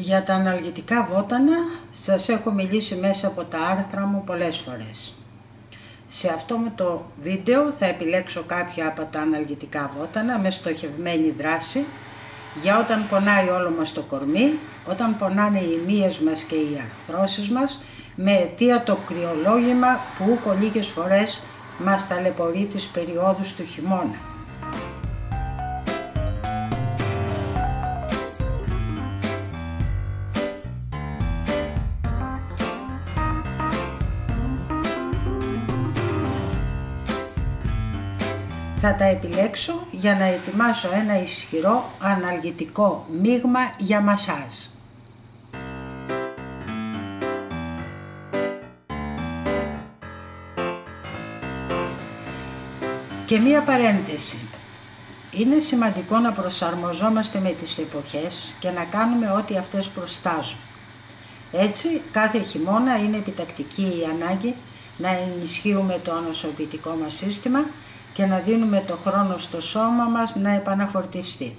Για τα αναλγητικά βότανα σας έχω μιλήσει μέσα από τα άρθρα μου πολλές φορές. Σε αυτό με το βίντεο θα επιλέξω κάποια από τα αναλγητικά βότανα με στοχευμένη δράση για όταν πονάει όλο μας το κορμί, όταν πονάνε οι μύες μας και οι αρθρώσεις μας με αιτία το κρυολόγημα που ούκο λίγες φορές μας ταλαιπωρεί τις περιόδους του χειμώνα. Θα τα επιλέξω για να ετοιμάσω ένα ισχυρό αναλγητικό μείγμα για μασάζ. Και μία παρένθεση. Είναι σημαντικό να προσαρμοζόμαστε με τις εποχές και να κάνουμε ό,τι αυτές προστάζουν. Έτσι, κάθε χειμώνα είναι επιτακτική η ανάγκη να ενισχύουμε το ανοσοποιητικό μας σύστημα και να δίνουμε το χρόνο στο σώμα μας να επαναφορτιστεί.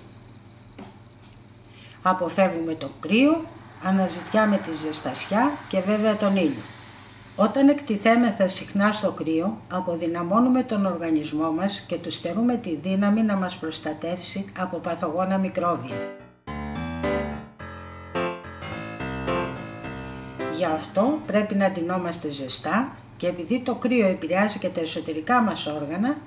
Αποφεύγουμε το κρύο, αναζητιάμε τη ζεστασιά και βέβαια τον ήλιο. Όταν εκτιθέμεθα συχνά στο κρύο, αποδυναμώνουμε τον οργανισμό μας και του στερούμε τη δύναμη να μας προστατεύσει από παθογόνα μικρόβια. Γι' αυτό πρέπει να ντυνόμαστε ζεστά και επειδή το κρύο επηρεάζει και τα εσωτερικά μας όργανα,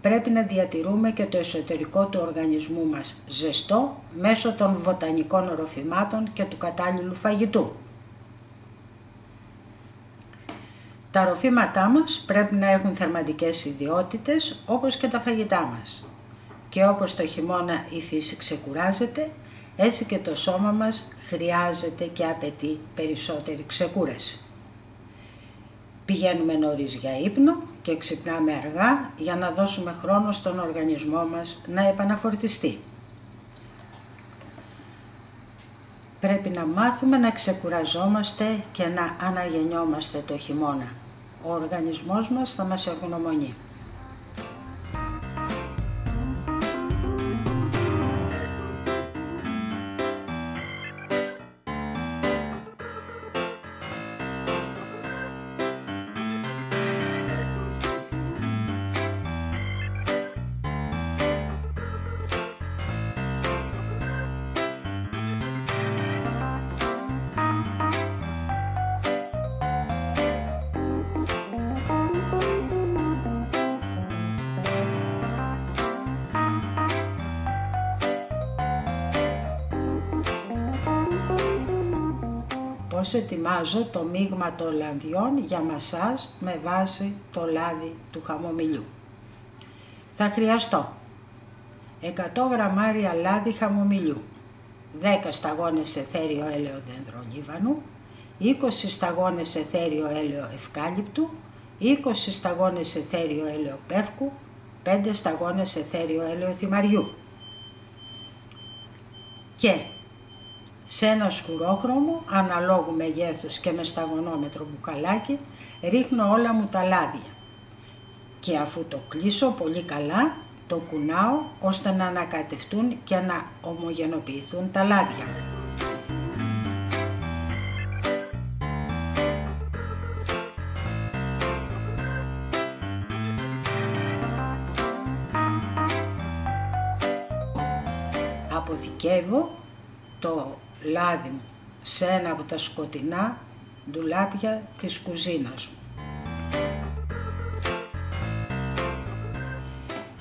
πρέπει να διατηρούμε και το εσωτερικό του οργανισμού μας ζεστό μέσω των βοτανικών οροφημάτων και του κατάλληλου φαγητού. Τα ροφήματά μας πρέπει να έχουν θερματικές ιδιότητες όπως και τα φαγητά μας. Και όπως το χειμώνα η φύση ξεκουράζεται, έτσι και το σώμα μας χρειάζεται και απαιτεί περισσότερη ξεκούραση. Πηγαίνουμε νωρίς για ύπνο και ξυπνάμε αργά για να δώσουμε χρόνο στον οργανισμό μας να επαναφορτιστεί. Πρέπει να μάθουμε να ξεκουραζόμαστε και να αναγεννιόμαστε το χειμώνα. Ο οργανισμός μας θα μας ευγνωμονεί. Πώς ετοιμάζω το μείγμα των λαδιών για μασάζ με βάση το λάδι του χαμομηλιού. Θα χρειαστώ 100 γραμμάρια λάδι χαμομηλιού, 10 σταγόνες εθέριο έλαιο δεντρολίβανου, 20 σταγόνες εθέριο έλαιο ευκάλυπτου, 20 σταγόνες εθέριο έλαιο πεύκου, 5 σταγόνες εθέριο έλαιο θυμαριού. Και σε ένα σκουρόχρωμο, αναλόγου μεγέθους και με σταγονόμετρο μπουκαλάκι, ρίχνω όλα μου τα λάδια. Και αφού το κλείσω πολύ καλά, το κουνάω ώστε να ανακατευτούν και να ομογενοποιηθούν τα λάδια. Αποθηκεύω το λάδι μου σε ένα από τα σκοτεινά ντουλάπια της κουζίνας μου.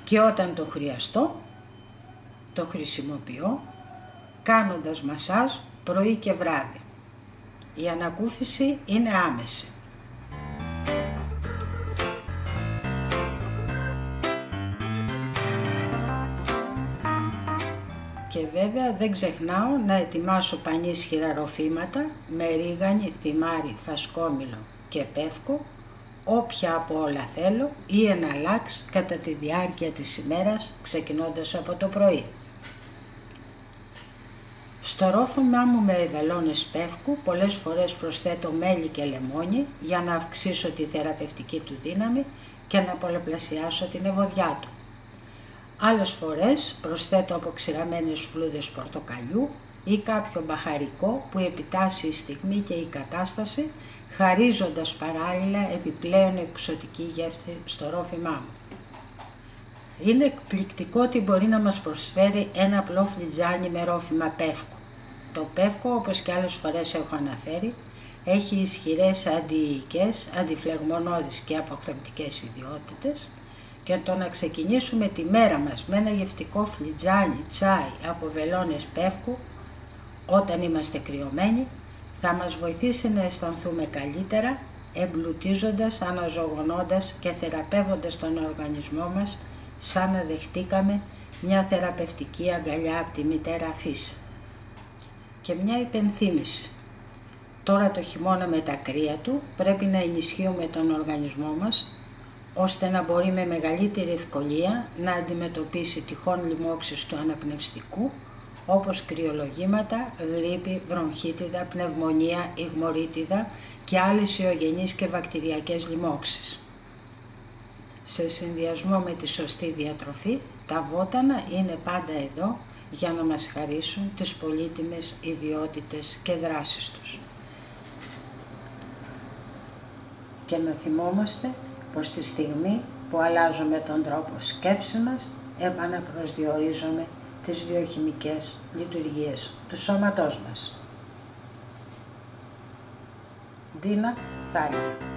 Και όταν το χρειαστώ, το χρησιμοποιώ κάνοντας μασάζ πρωί και βράδυ. Η ανακούφιση είναι άμεση. Και βέβαια δεν ξεχνάω να ετοιμάσω πανίσχυρα ροφήματα με ρίγανη, θυμάρι, φασκόμηλο και πεύκο, όποια από όλα θέλω ή ένα λάξ κατά τη διάρκεια της ημέρας ξεκινώντας από το πρωί. Στο ρόφωμά μου με ευελώνες πεύκου πολλές φορές προσθέτω μέλι και λεμόνι για να αυξήσω τη θεραπευτική του δύναμη και να πολλαπλασιάσω την ευωδιά του. Άλλες φορές προσθέτω αποξηραμένες φλούδες πορτοκαλιού ή κάποιο μπαχαρικό που επιτάσσει η στιγμή και η κατάσταση, χαρίζοντας παράλληλα επιπλέον εξωτική γεύση στο ρόφημά μου. Είναι εκπληκτικό ότι μπορεί να μας προσφέρει ένα απλό φλιτζάνι με ρόφημα πεύκου. Το πεύκο, όπως και άλλες φορές έχω αναφέρει, έχει ισχυρές αντιοικές, αντιφλεγμονώδεις και αποχρεωτικές ιδιότητες και το να ξεκινήσουμε τη μέρα μας με ένα γευτικό φλιτζάνι τσάι από βελόνες πεύκου όταν είμαστε κρυωμένοι θα μας βοηθήσει να αισθανθούμε καλύτερα εμπλουτίζοντας, αναζωογονώντας και θεραπεύοντας τον οργανισμό μας σαν να δεχτήκαμε μια θεραπευτική αγκαλιά από τη μητέρα φύση. Και μια υπενθύμηση. Τώρα το χειμώνα με τα κρύα του πρέπει να ενισχύουμε τον οργανισμό μας ώστε να μπορεί με μεγαλύτερη ευκολία να αντιμετωπίσει τυχόν λοιμώξεις του αναπνευστικού όπως κρυολογήματα, γρήπη, βρονχίτιδα, πνευμονία, υγμορίτιδα και άλλες ιογενείς και βακτηριακές λοιμώξεις. Σε συνδυασμό με τη σωστή διατροφή, τα βότανα είναι πάντα εδώ για να μας χαρίσουν τις πολύτιμες ιδιότητες και δράσεις τους. Και να θυμόμαστε πως τη στιγμή που αλλάζουμε τον τρόπο σκέψης μας, επαναπροσδιορίζουμε τις βιοχημικές λειτουργίες του σώματός μας. Δίνα Θάλια